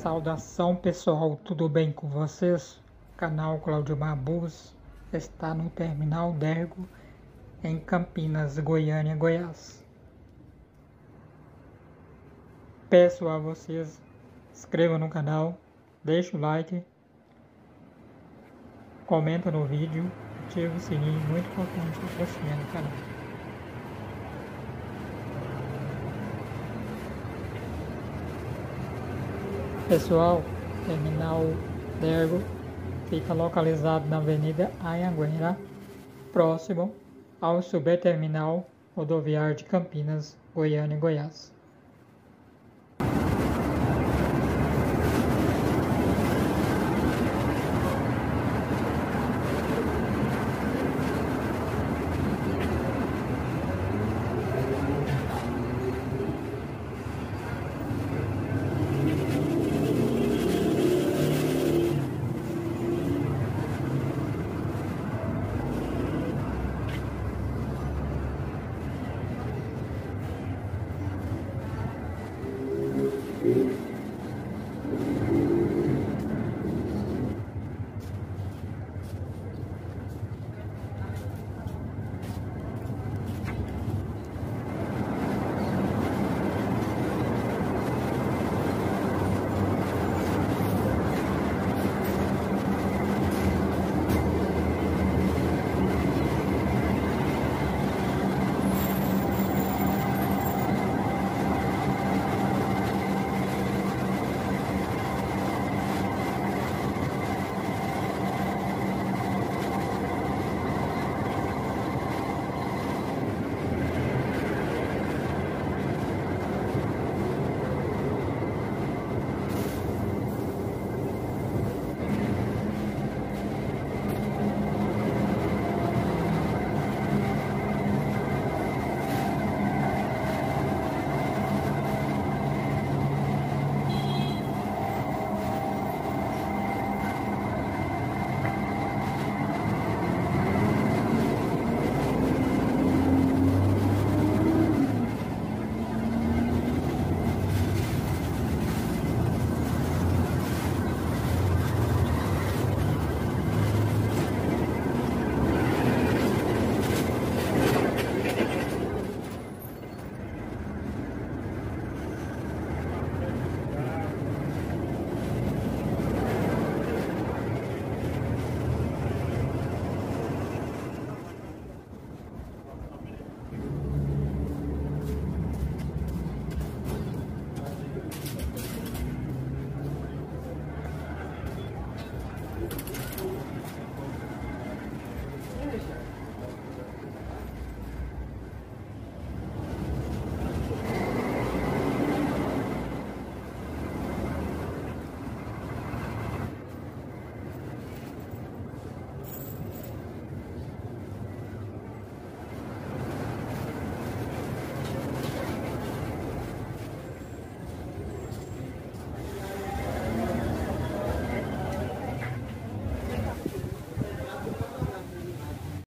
Saudação pessoal, tudo bem com vocês? O canal Claudio Mabus está no Terminal Dergo em Campinas, Goiânia, Goiás. Peço a vocês, inscrevam no canal, deixe o like, comenta no vídeo, ative o sininho, muito importante para o crescimento do canal. Pessoal, terminal Dergo fica localizado na Avenida Anhanguera, próximo ao subterminal rodoviário de Campinas, Goiânia e Goiás.